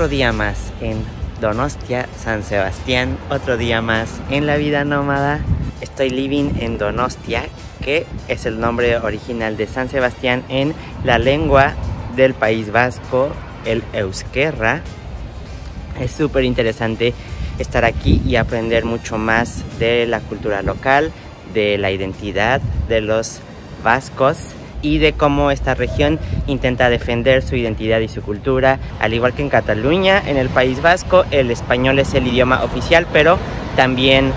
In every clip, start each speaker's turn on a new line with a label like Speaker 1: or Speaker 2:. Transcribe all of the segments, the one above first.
Speaker 1: Otro día más en Donostia, San Sebastián, otro día más en la vida nómada. Estoy living en Donostia, que es el nombre original de San Sebastián en la lengua del País Vasco, el Euskerra. Es súper interesante estar aquí y aprender mucho más de la cultura local, de la identidad de los vascos y de cómo esta región intenta defender su identidad y su cultura. Al igual que en Cataluña, en el País Vasco, el español es el idioma oficial, pero también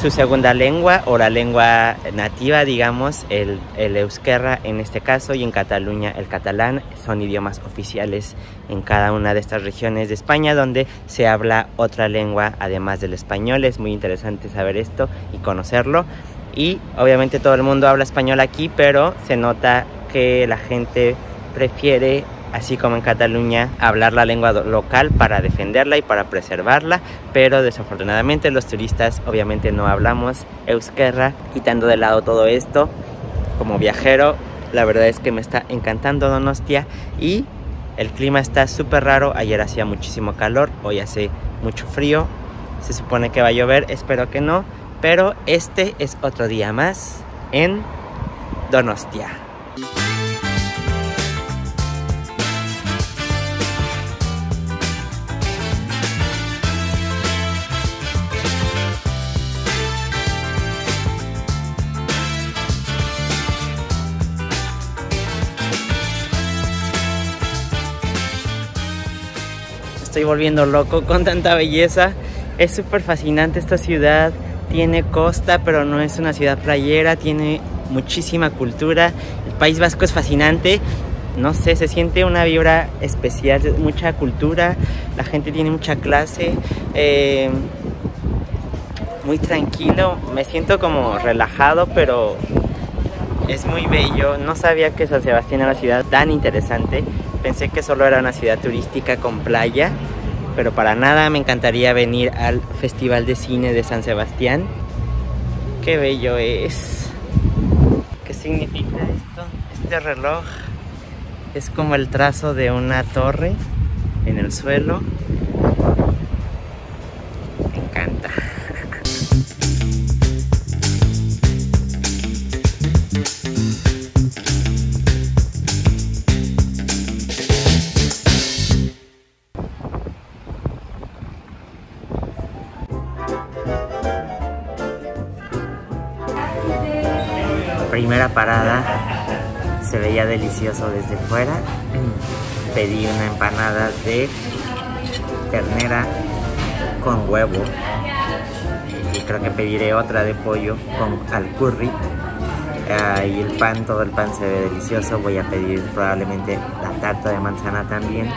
Speaker 1: su segunda lengua o la lengua nativa, digamos, el, el, euskera en este caso y en Cataluña el catalán son idiomas oficiales en cada una de estas regiones de España donde se habla otra lengua además del español. Es muy interesante saber esto y conocerlo. Y obviamente todo el mundo habla español aquí, pero se nota que la gente prefiere así como en Cataluña, hablar la lengua local para defenderla y para preservarla, pero desafortunadamente los turistas obviamente no hablamos euskera, quitando de lado todo esto. Como viajero, la verdad es que me está encantando Donostia y el clima está súper raro. Ayer hacía muchísimo calor, hoy hace mucho frío. Se supone que va a llover, espero que no, pero este es otro día más en Donostia. estoy volviendo loco con tanta belleza. Es súper fascinante esta ciudad. Tiene costa, pero no es una ciudad playera. Tiene muchísima cultura. El País Vasco es fascinante. No sé, se siente una vibra especial, mucha cultura. La gente tiene mucha clase. Eh, muy tranquilo. Me siento como relajado, pero es muy bello. No sabía que San Sebastián era una ciudad tan interesante. Pensé que solo era una ciudad turística con playa, pero para nada me encantaría venir al Festival de Cine de San Sebastián. Qué bello es. ¿Qué significa esto? Este reloj es como el trazo de una torre en el suelo. Primera parada se veía delicioso desde fuera. Pedí una empanada de ternera con huevo y creo que pediré otra de pollo con al curry. Uh, y el pan, todo el pan se ve delicioso. Voy a pedir probablemente la tarta de manzana también.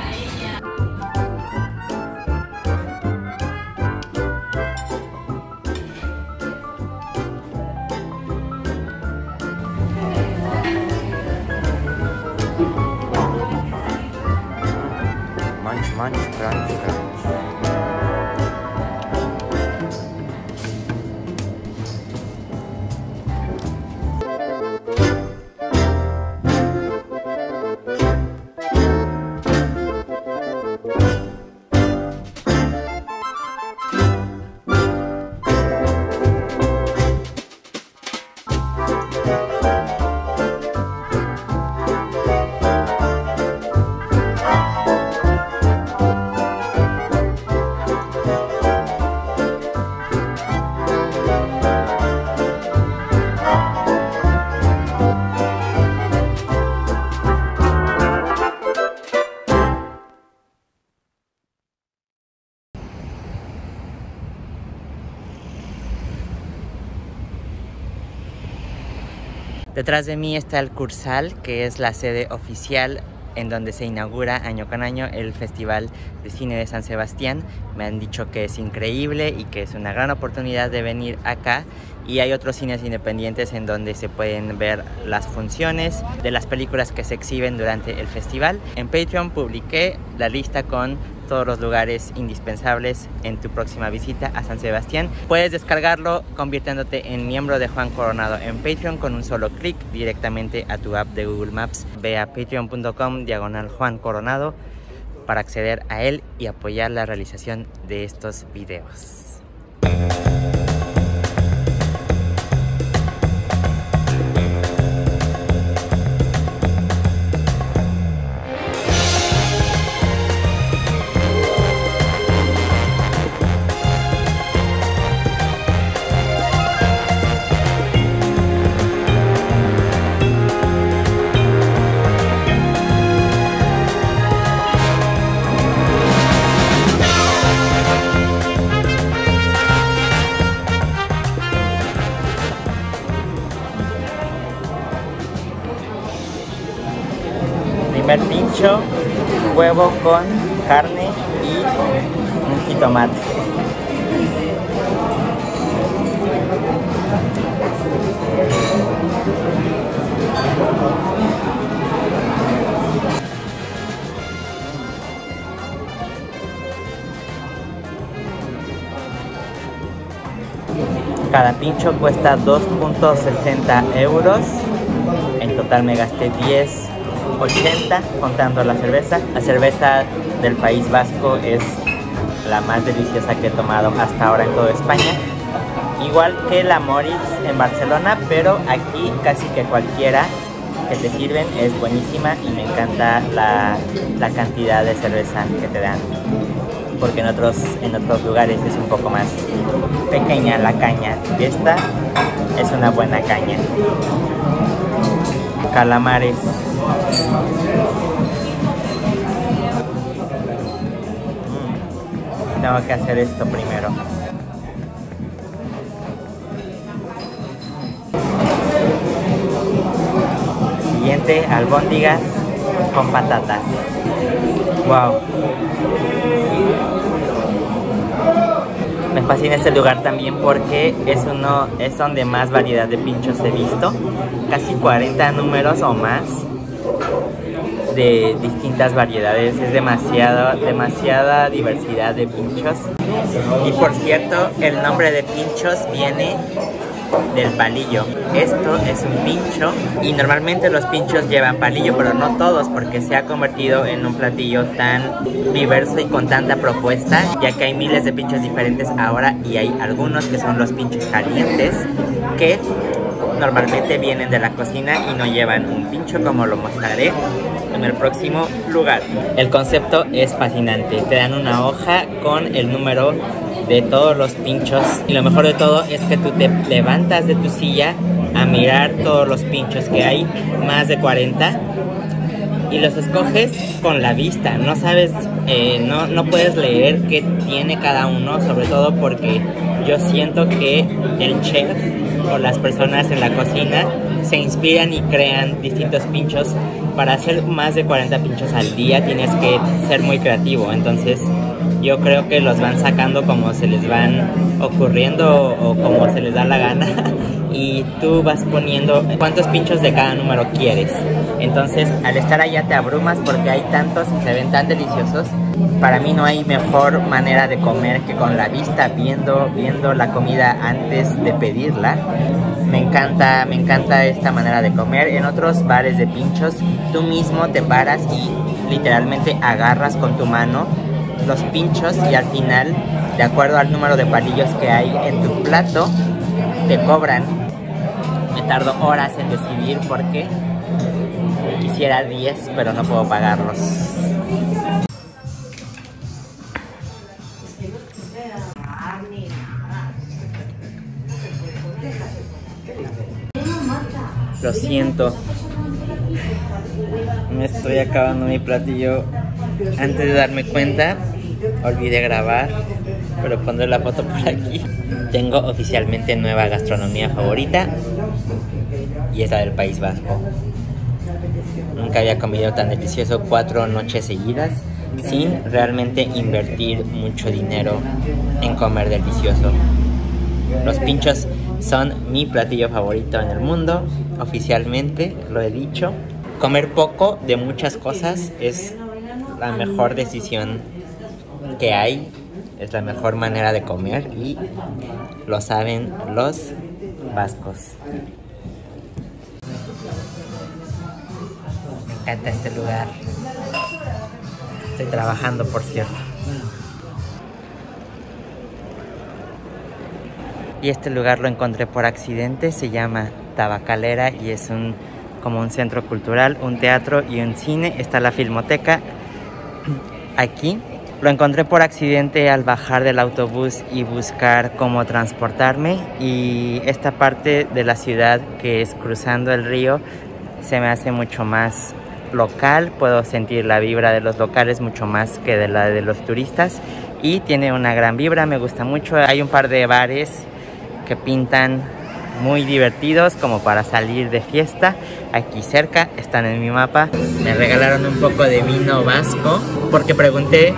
Speaker 1: Detrás de mí está el Cursal, que es la sede oficial en donde se inaugura año con año el Festival de Cine de San Sebastián. Me han dicho que es increíble y que es una gran oportunidad de venir acá. Y hay otros cines independientes en donde se pueden ver las funciones de las películas que se exhiben durante el festival. En Patreon publiqué la lista con todos los lugares indispensables en tu próxima visita a San Sebastián. Puedes descargarlo convirtiéndote en miembro de Juan Coronado en Patreon con un solo clic directamente a tu app de Google Maps. Ve a patreon.com diagonal Juan Coronado para acceder a él y apoyar la realización de estos videos. Huevo con carne y un jitomate. Cada pincho cuesta 2.60 euros. En total me gasté 10.80 contando la cerveza. La cerveza del País Vasco es la más deliciosa que he tomado hasta ahora en toda España. Igual que la Moritz en Barcelona, pero aquí casi que cualquiera que te sirven es buenísima y me encanta la, la cantidad de cerveza que te dan porque en otros, en otros lugares es un poco más pequeña la caña. Esta es una buena caña. Calamares. Tengo que hacer esto primero. Siguiente, albóndigas con patatas. Wow. Me fascina este lugar también porque es uno es donde más variedad de pinchos he visto. Casi 40 números o más de distintas variedades. Es demasiado, demasiada diversidad de pinchos. Y por cierto, el nombre de pinchos viene del palillo. Esto es un pincho y normalmente los pinchos llevan palillo, pero no todos porque se ha convertido en un platillo tan diverso y con tanta propuesta, ya que hay miles de pinchos diferentes ahora y hay algunos que son los pinchos calientes que normalmente vienen de la cocina y no llevan un pincho como lo mostraré en el próximo lugar. El concepto es fascinante, te dan una hoja con el número de todos los pinchos y lo mejor de todo es que tú te levantas de tu silla a mirar todos los pinchos que hay, más de 40 y los escoges con la vista, no sabes, eh, no, no puedes leer qué tiene cada uno, sobre todo porque yo siento que el chef o las personas en la cocina se inspiran y crean distintos pinchos. Para hacer más de 40 pinchos al día tienes que ser muy creativo, entonces yo creo que los van sacando como se les van ocurriendo o como se les da la gana y tú vas poniendo cuántos pinchos de cada número quieres. Entonces al estar allá te abrumas porque hay tantos y se ven tan deliciosos. Para mí no hay mejor manera de comer que con la vista viendo, viendo la comida antes de pedirla. Me encanta, me encanta esta manera de comer. En otros bares de pinchos tú mismo te paras y literalmente agarras con tu mano los pinchos y al final, de acuerdo al número de palillos que hay en tu plato, te cobran. Me tardo horas en decidir porque quisiera 10, pero no puedo pagarlos. Lo siento. Me estoy acabando mi platillo antes de darme cuenta. Olvidé grabar, pero pondré la foto por aquí. Tengo oficialmente nueva gastronomía favorita y es la del País Vasco. Nunca había comido tan delicioso cuatro noches seguidas sin realmente invertir mucho dinero en comer delicioso. Los pinchos son mi platillo favorito en el mundo, oficialmente lo he dicho. Comer poco de muchas cosas es la mejor decisión que hay, es la mejor manera de comer y lo saben los vascos. Me encanta este lugar. Estoy trabajando, por cierto. Y este lugar lo encontré por accidente, se llama Tabacalera y es un como un centro cultural, un teatro y un cine. Está la filmoteca aquí. Lo encontré por accidente al bajar del autobús y buscar cómo transportarme y esta parte de la ciudad que es cruzando el río se me hace mucho más local, puedo sentir la vibra de los locales mucho más que de la de los turistas y tiene una gran vibra, me gusta mucho. Hay un par de bares que pintan muy divertidos como para salir de fiesta. Aquí cerca están en mi mapa. Me regalaron un poco de vino vasco porque pregunté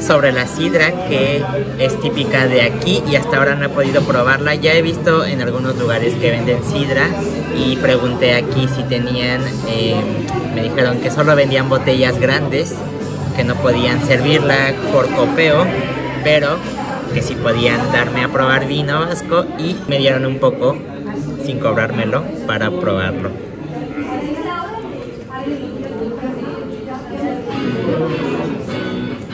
Speaker 1: sobre la sidra que es típica de aquí y hasta ahora no he podido probarla. Ya he visto en algunos lugares que venden sidra y pregunté aquí si tenían, eh, me dijeron que solo vendían botellas grandes, que no podían servirla por copeo, pero que sí podían darme a probar vino vasco y me dieron un poco sin cobrármelo para probarlo.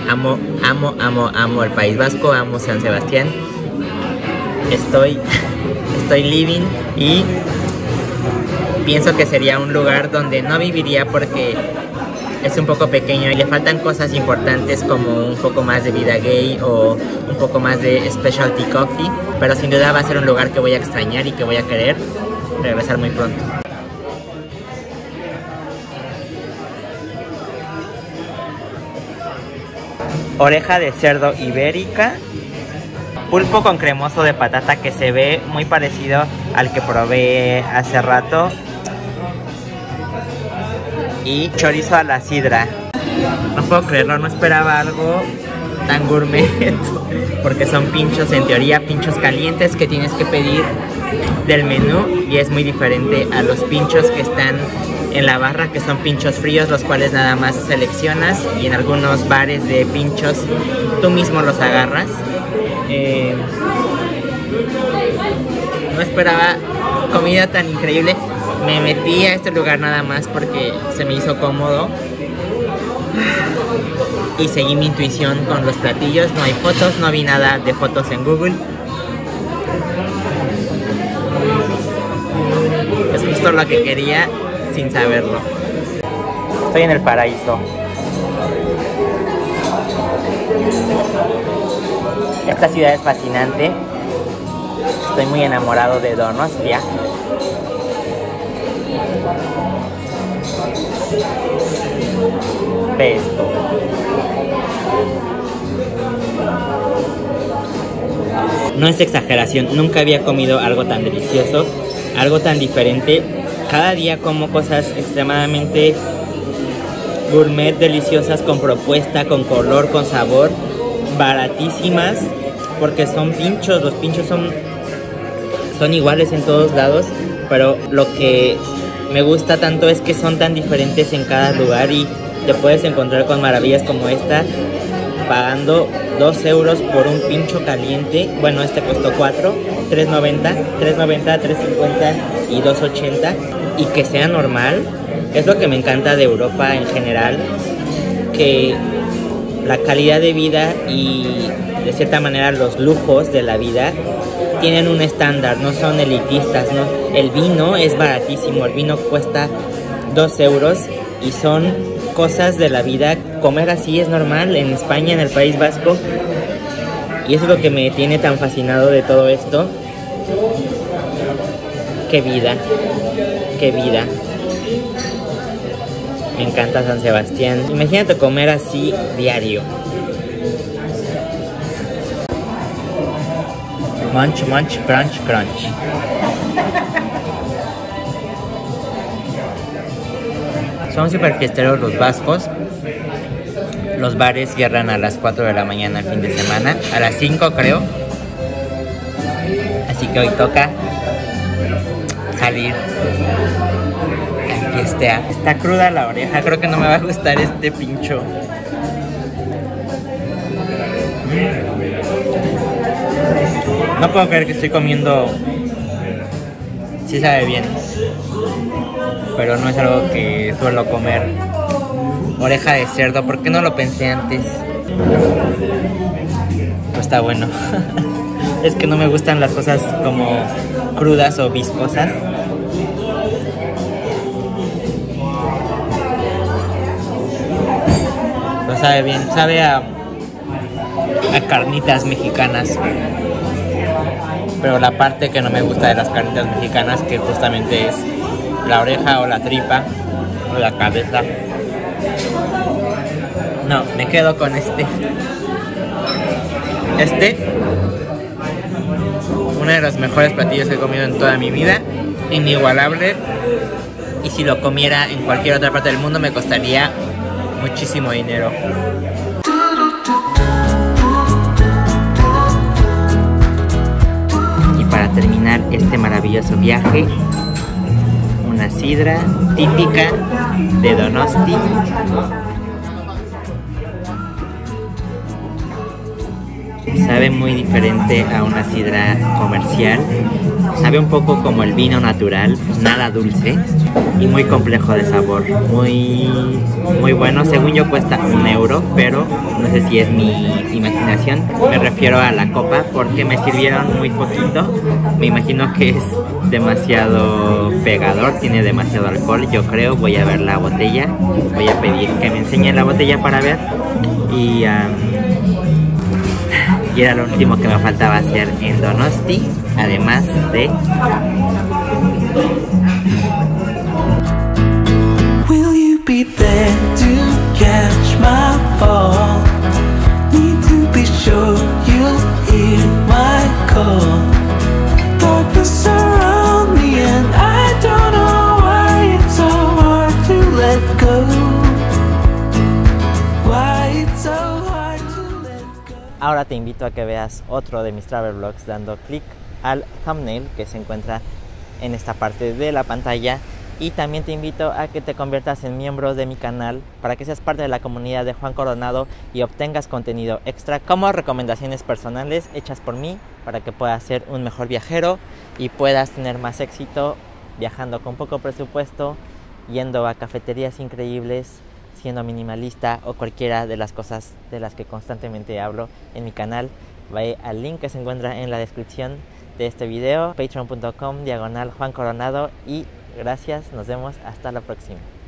Speaker 1: Amo, amo, amo, amo el País Vasco, amo San Sebastián. Estoy, estoy living y pienso que sería un lugar donde no viviría porque es un poco pequeño y le faltan cosas importantes como un poco más de vida gay o un poco más de specialty coffee, pero sin duda va a ser un lugar que voy a extrañar y que voy a querer regresar muy pronto. Oreja de cerdo ibérica, pulpo con cremoso de patata que se ve muy parecido al que probé hace rato y chorizo a la sidra. No puedo creerlo, no esperaba algo tan gourmet porque son pinchos, en teoría pinchos calientes que tienes que pedir del menú y es muy diferente a los pinchos que están en la barra que son pinchos fríos los cuales nada más seleccionas y en algunos bares de pinchos tú mismo los agarras eh, no esperaba comida tan increíble me metí a este lugar nada más porque se me hizo cómodo y seguí mi intuición con los platillos. No hay fotos, no vi nada de fotos en Google. Es justo lo que quería sin saberlo. Estoy en el paraíso. Esta ciudad es fascinante. Estoy muy enamorado de Donostia. No es exageración, nunca había comido algo tan delicioso, algo tan diferente. Cada día como cosas extremadamente gourmet, deliciosas, con propuesta, con color, con sabor, baratísimas, porque son pinchos, los pinchos son, son iguales en todos lados, pero lo que me gusta tanto es que son tan diferentes en cada lugar y te puedes encontrar con maravillas como esta pagando 2 euros por un pincho caliente. Bueno, este costó 4, 3.90, 3.90, 3.50 y 2.80. Y que sea normal, es lo que me encanta de Europa en general, que la calidad de vida y de cierta manera los lujos de la vida tienen un estándar, no son elitistas, ¿no? El vino es baratísimo, el vino cuesta 2 euros y son cosas de la vida. Comer así es normal en España, en el País Vasco. Y eso es lo que me tiene tan fascinado de todo esto. Qué vida, qué vida. Me encanta San Sebastián. Imagínate comer así diario. Munch, munch, crunch, crunch. Son super fiesteros los vascos. Los bares cierran a las 4 de la mañana el fin de semana. A las 5 creo. Así que hoy toca salir a fiestear. Está cruda la oreja. Creo que no me va a gustar este pincho. No puedo creer que estoy comiendo. Sí sabe bien. Pero no es algo que suelo comer Oreja de cerdo, ¿por qué no lo pensé antes? Pues está bueno. es que no me gustan las cosas como crudas o viscosas. Pues sabe bien, sabe a, a carnitas mexicanas. Pero la parte que no me gusta de las carnitas mexicanas, que justamente es la oreja o la tripa o la cabeza. No, me quedo con este. Este, uno de los mejores platillos que he comido en toda mi vida, inigualable. Y si lo comiera en cualquier otra parte del mundo me costaría muchísimo dinero. Y para terminar este maravilloso viaje, una sidra típica de Donosti sabe muy diferente a una sidra comercial. Sabe un poco como el vino natural, nada dulce y muy complejo de sabor. Muy, muy bueno. Según yo cuesta un euro, pero no sé si es mi imaginación. Me refiero a la copa porque me sirvieron muy poquito. Me imagino que es demasiado pegador, tiene demasiado alcohol. Yo creo, voy a ver la botella. Voy a pedir que me enseñen la botella para ver. Y y era lo último que me faltaba hacer en Donosti, además de Will you be there to catch my fall? Need to be sure you'll hear my call. Ahora te invito a que veas otro de mis travel vlogs dando clic al thumbnail que se encuentra en esta parte de la pantalla. Y también te invito a que te conviertas en miembro de mi canal para que seas parte de la comunidad de Juan Coronado y obtengas contenido extra como recomendaciones personales hechas por mí para que puedas ser un mejor viajero y puedas tener más éxito viajando con poco presupuesto, yendo a cafeterías increíbles, siendo minimalista o cualquiera de las cosas de las que constantemente hablo en mi canal. Ve al link que se encuentra en la descripción de este video, patreon.com diagonal Juan Coronado y gracias, nos vemos hasta la próxima.